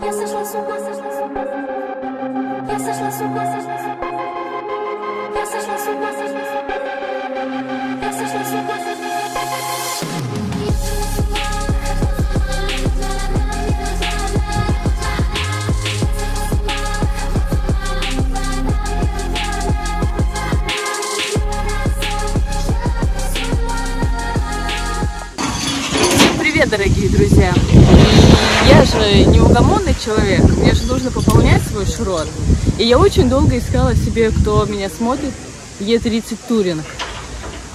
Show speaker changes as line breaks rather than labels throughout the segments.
Я
Привет, дорогие друзья! Я же неугомонный человек, мне же нужно пополнять свой шрот. И я очень долго искала себе, кто меня смотрит, Е30 Туринг.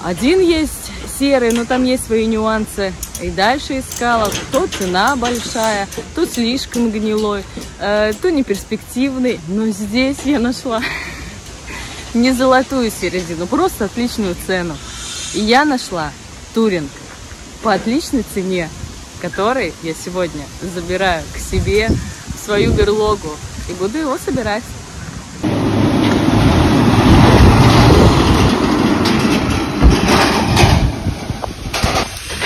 Один есть серый, но там есть свои нюансы. И дальше искала, то цена большая, то слишком гнилой, э, то неперспективный. Но здесь я нашла не золотую середину, просто отличную цену. И я нашла Туринг по отличной цене, который я сегодня забираю к себе в свою берлогу и буду его собирать.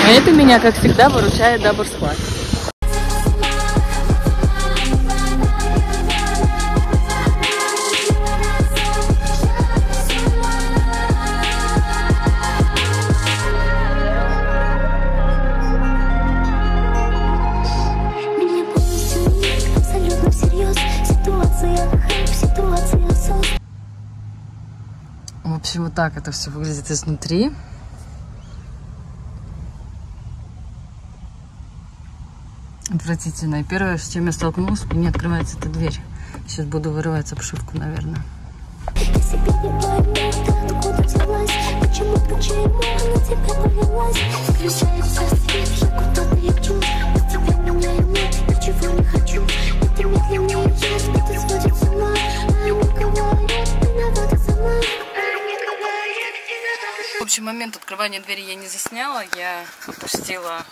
Это меня, как всегда, выручает Дабр Склад. Общем, вот так это все выглядит изнутри. Отвратительно. И первое, с чем я столкнулась, мне открывается эта дверь. Сейчас буду вырывать обшивку, наверное.
Не Почему, почему на тебя повелась Включается
В общем, момент открывания двери я не засняла. Я опустила...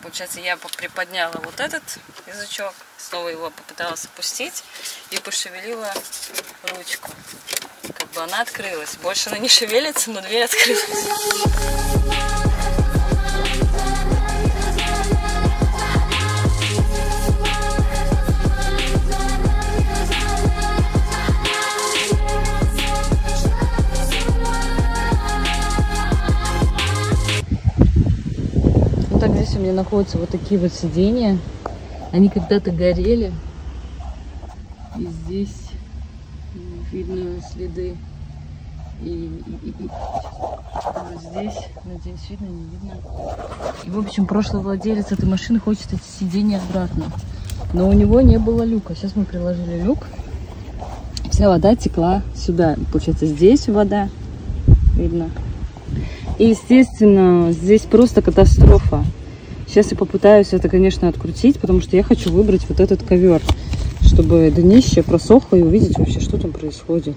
Получается, я приподняла вот этот язычок, снова его попыталась опустить и пошевелила ручку. Как бы она открылась. Больше она не шевелится, но дверь открылась. Меня находятся вот такие вот сиденья. Они когда-то горели. И здесь видно следы. И, и- и- и вот здесь, надеюсь, видно, не видно. И, в общем, прошлый владелец этой машины хочет эти сиденья обратно. Но у него не было люка. Сейчас мы приложили люк. Вся вода текла сюда. Получается, здесь вода. Видно. И, естественно, здесь просто катастрофа. Сейчас я попытаюсь это, конечно, открутить, потому что я хочу выбрать вот этот ковер, чтобы днище просохло и увидеть вообще, что там происходит.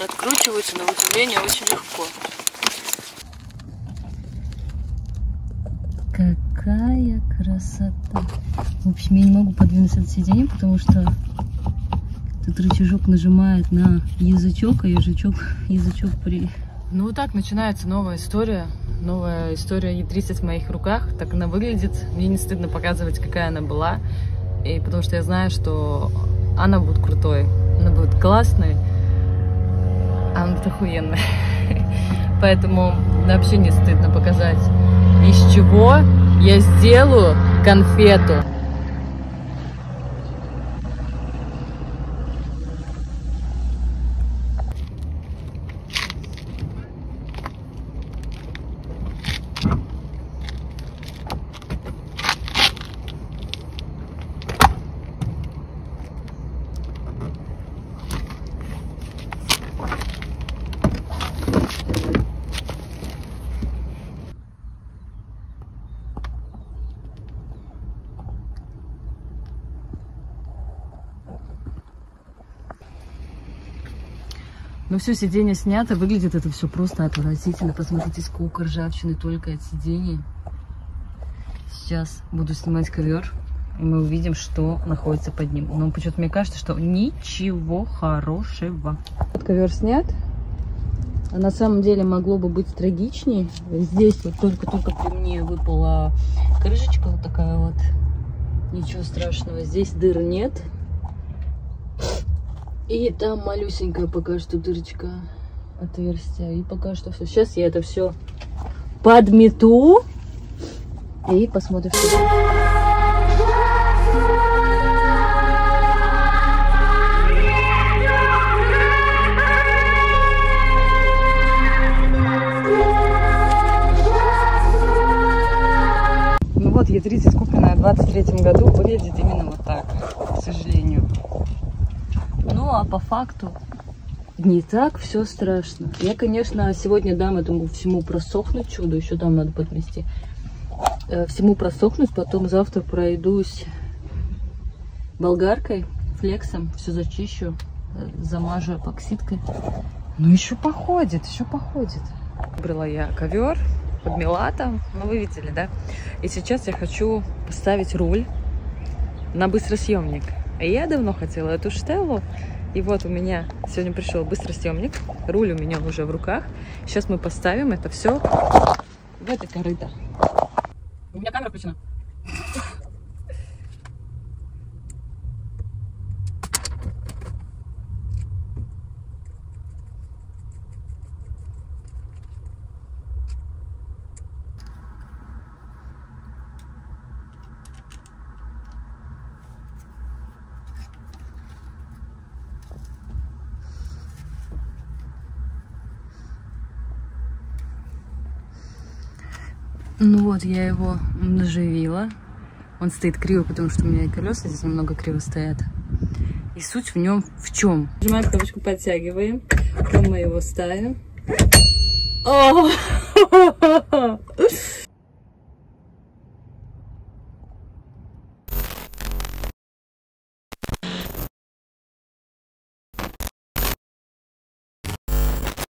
Откручивается, на удивление, очень легко. Какая красота! В общем, я не могу подвинуться от сиденья, потому что тут рычажок нажимает на язычок, а язычок, язычок при... Ну вот так начинается новая история. Новая история Е30 в моих руках. Так она выглядит. Мне не стыдно показывать, какая она была. И потому что я знаю, что она будет крутой. Она будет классной. А Она будет охуенная. Поэтому вообще не стыдно показать, из чего я сделаю конфету. Но все сиденье снято, выглядит это все просто отвратительно. Посмотрите, сколько ржавчины только от сидений. Сейчас буду снимать ковер, и мы увидим, что находится под ним. Но почему-то мне кажется, что ничего хорошего. Вот ковер снят. А на самом деле могло бы быть трагичнее. Здесь вот только-только при мне выпала крышечка вот такая вот. Ничего страшного. Здесь дыр нет. И там малюсенькая пока что дырочка отверстия. И пока что все. Сейчас я это все подмету. И посмотрим, что Ну вот, Е30 купленная в 23 году выглядит именно вот так, к сожалению. Ну, а по факту не так все страшно. Я, конечно, сегодня дам этому всему просохнуть чудо, еще там надо подмести. Э, Всему просохнуть, потом завтра пройдусь болгаркой, флексом, все зачищу, э, замажу эпоксидкой. Ну, еще походит, еще походит. Выбрала я ковер, подмела там, ну вы видели, да? И сейчас я хочу поставить руль на быстросъемник. Я давно хотела эту штеллу, и вот у меня сегодня пришел быстросъемник, руль у меня уже в руках. Сейчас мы поставим это все в это корыто. У меня камера включена. Ну вот, я его наживила. Он стоит криво, потому что у меня и колеса здесь немного криво стоят. И суть в нем в чем? Нажимаем кнопочку, подтягиваем. Потом мы его ставим. О!